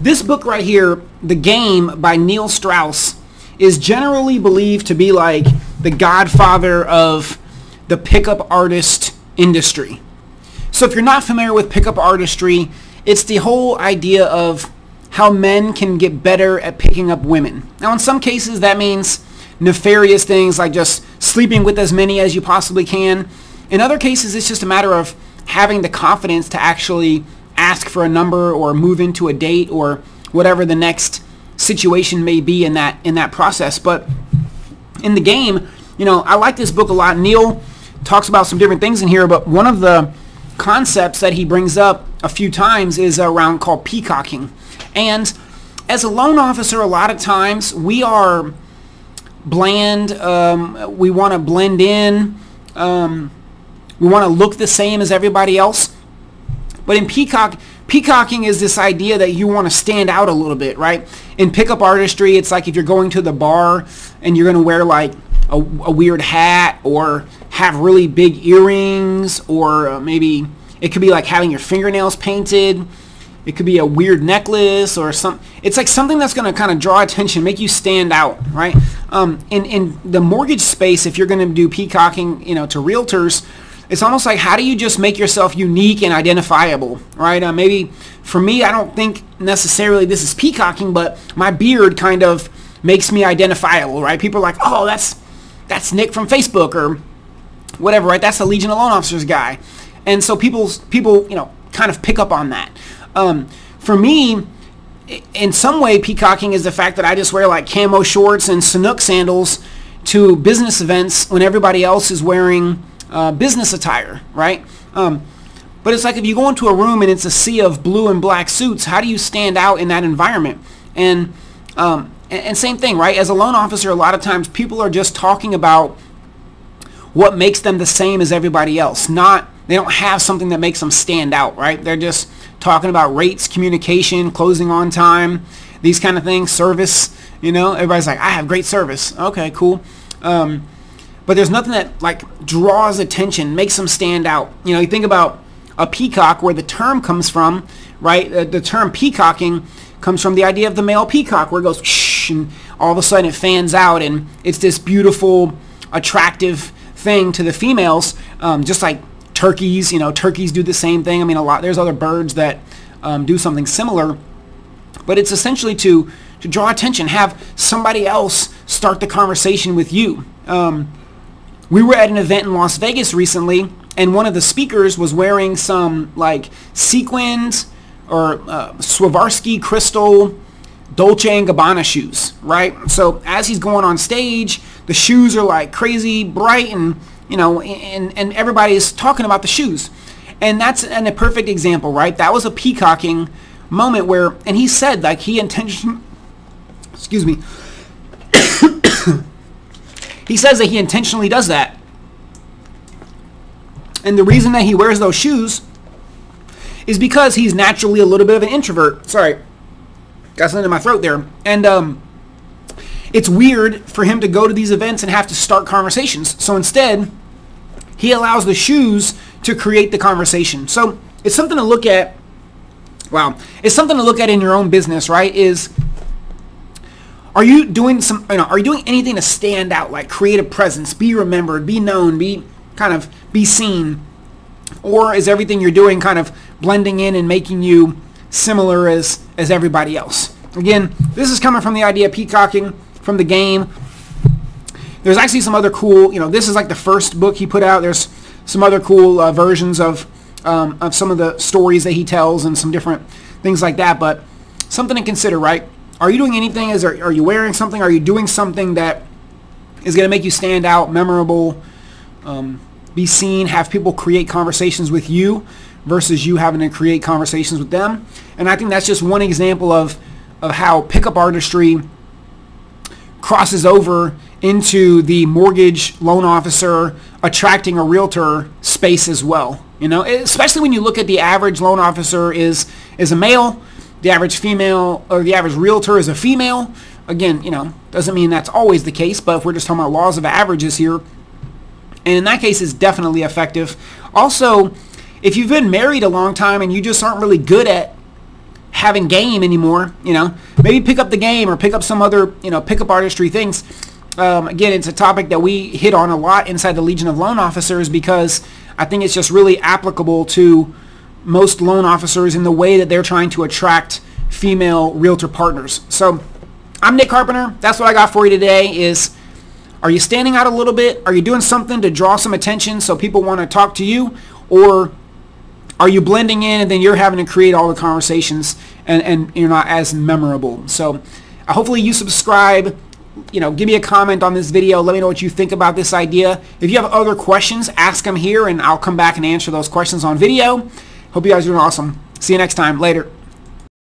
this book right here, The Game by Neil Strauss, is generally believed to be like the godfather of the pickup artist industry. So if you're not familiar with pickup artistry, it's the whole idea of how men can get better at picking up women. Now in some cases that means nefarious things like just sleeping with as many as you possibly can. In other cases it's just a matter of having the confidence to actually ask for a number or move into a date or whatever the next situation may be in that in that process. But in the game, you know, I like this book a lot. Neil talks about some different things in here, but one of the concepts that he brings up a few times is around called peacocking. And as a loan officer, a lot of times we are bland. Um, we want to blend in. Um, we want to look the same as everybody else. But in peacock, peacocking is this idea that you want to stand out a little bit, right? In pickup artistry, it's like if you're going to the bar and you're going to wear like a, a weird hat or have really big earrings or uh, maybe it could be like having your fingernails painted. It could be a weird necklace or some. It's like something that's going to kind of draw attention, make you stand out, right? Um, in in the mortgage space, if you're going to do peacocking, you know, to realtors, it's almost like how do you just make yourself unique and identifiable, right? Uh, maybe for me, I don't think necessarily this is peacocking, but my beard kind of makes me identifiable, right? People are like, oh, that's that's Nick from Facebook or whatever, right? That's the Legion of Loan Officers guy, and so people people you know kind of pick up on that. Um, for me, in some way, peacocking is the fact that I just wear like camo shorts and Sanuk sandals to business events when everybody else is wearing uh, business attire, right? Um, but it's like if you go into a room and it's a sea of blue and black suits, how do you stand out in that environment? And, um, and, same thing, right? As a loan officer, a lot of times people are just talking about what makes them the same as everybody else. Not they don't have something that makes them stand out, right? They're just talking about rates, communication, closing on time, these kind of things, service. You know, everybody's like, I have great service. Okay, cool. Um, but there's nothing that like draws attention, makes them stand out. You know, you think about a peacock, where the term comes from, right? Uh, the term peacocking comes from the idea of the male peacock, where it goes shh, and all of a sudden it fans out, and it's this beautiful, attractive thing to the females, um, just like turkeys. You know, turkeys do the same thing. I mean, a lot. There's other birds that um, do something similar, but it's essentially to to draw attention, have somebody else start the conversation with you. Um, we were at an event in Las Vegas recently, and one of the speakers was wearing some like sequined or uh, Swarovski crystal Dolce and Gabbana shoes, right? So as he's going on stage, the shoes are like crazy bright and you know, and, and everybody's talking about the shoes. And that's an, a perfect example, right? That was a peacocking moment where, and he said like he intention, excuse me, he says that he intentionally does that. And the reason that he wears those shoes is because he's naturally a little bit of an introvert. Sorry, got something in my throat there. And um, it's weird for him to go to these events and have to start conversations. So instead, he allows the shoes to create the conversation. So it's something to look at. Wow, it's something to look at in your own business, right? Is are you doing some? You know, are you doing anything to stand out, like create a presence, be remembered, be known, be kind of be seen, or is everything you're doing kind of blending in and making you similar as as everybody else? Again, this is coming from the idea of peacocking from the game. There's actually some other cool, you know, this is like the first book he put out. There's some other cool uh, versions of um, of some of the stories that he tells and some different things like that. But something to consider, right? Are you doing anything? Is are you wearing something? Are you doing something that is going to make you stand out, memorable, um, be seen, have people create conversations with you versus you having to create conversations with them? And I think that's just one example of of how pickup artistry crosses over into the mortgage loan officer attracting a realtor space as well. You know, especially when you look at the average loan officer is is a male, the average female or the average realtor is a female. Again, you know, doesn't mean that's always the case, but if we're just talking about laws of averages here, and in that case, it's definitely effective. Also, if you've been married a long time and you just aren't really good at having game anymore, you know, maybe pick up the game or pick up some other, you know, pickup artistry things. Um, again, it's a topic that we hit on a lot inside the Legion of Loan Officers because I think it's just really applicable to most loan officers in the way that they're trying to attract female realtor partners. So I'm Nick Carpenter. That's what I got for you today is are you standing out a little bit? Are you doing something to draw some attention so people want to talk to you? Or are you blending in and then you're having to create all the conversations and, and you're not as memorable? So uh, hopefully you subscribe. You know, give me a comment on this video. Let me know what you think about this idea. If you have other questions, ask them here and I'll come back and answer those questions on video. Hope you guys are doing awesome. See you next time. Later.